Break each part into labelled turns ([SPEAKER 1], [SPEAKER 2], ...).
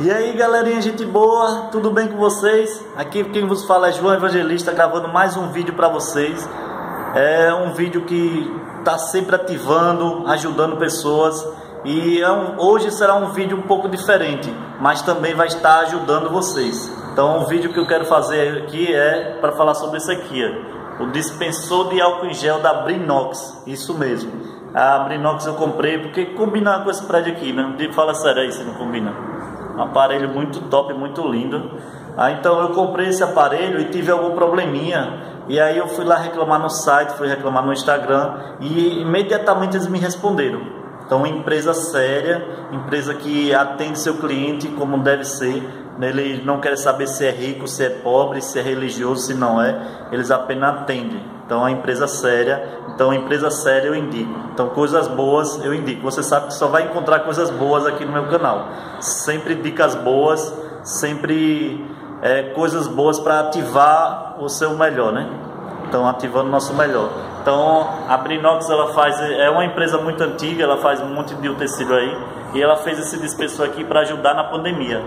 [SPEAKER 1] E aí galerinha, gente boa, tudo bem com vocês? Aqui quem vos fala é João Evangelista gravando mais um vídeo para vocês. É um vídeo que está sempre ativando, ajudando pessoas e é um, hoje será um vídeo um pouco diferente, mas também vai estar ajudando vocês. Então o vídeo que eu quero fazer aqui é para falar sobre isso aqui, ó, o dispensor de álcool em gel da Brinox, isso mesmo. A Brinox eu comprei porque combina com esse prédio aqui, né? Fala sério aí se não combina. Um aparelho muito top, muito lindo. Ah, então eu comprei esse aparelho e tive algum probleminha. E aí eu fui lá reclamar no site, fui reclamar no Instagram e imediatamente eles me responderam. Então, empresa séria, empresa que atende seu cliente como deve ser. Ele não quer saber se é rico, se é pobre, se é religioso, se não é. Eles apenas atendem. Então, a empresa séria. Então, empresa séria eu indico. Então, coisas boas eu indico. Você sabe que só vai encontrar coisas boas aqui no meu canal. Sempre dicas boas, sempre é, coisas boas para ativar o seu melhor, né? Então, ativando o nosso melhor. Então, a Brinox ela faz é uma empresa muito antiga, ela faz um monte de utensílio aí e ela fez esse dispensor aqui para ajudar na pandemia.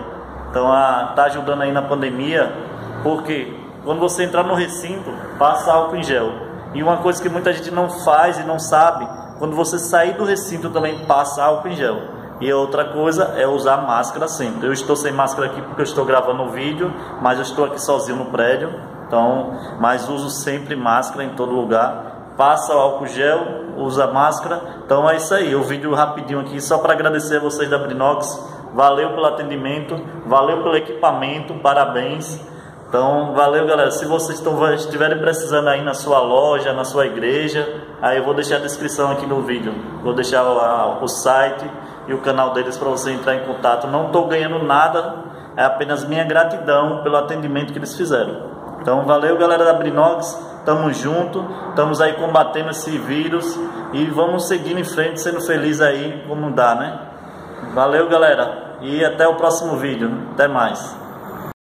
[SPEAKER 1] Então, a, tá ajudando aí na pandemia, porque quando você entrar no recinto, passa álcool em gel. E uma coisa que muita gente não faz e não sabe, quando você sair do recinto também passa álcool em gel. E outra coisa é usar máscara sempre. Eu estou sem máscara aqui porque eu estou gravando o vídeo, mas eu estou aqui sozinho no prédio. Então, mas uso sempre máscara em todo lugar passa o álcool gel, usa máscara. Então é isso aí, o vídeo rapidinho aqui só para agradecer a vocês da Brinox. Valeu pelo atendimento, valeu pelo equipamento, parabéns. Então, valeu galera. Se vocês estão, estiverem precisando aí na sua loja, na sua igreja, aí eu vou deixar a descrição aqui no vídeo. Vou deixar o, o site e o canal deles para você entrar em contato. Não estou ganhando nada, é apenas minha gratidão pelo atendimento que eles fizeram. Então, valeu galera da Brinox, tamo junto, estamos aí combatendo esse vírus. E vamos seguindo em frente, sendo feliz aí como dá, né? Valeu galera. E até o próximo vídeo, até mais.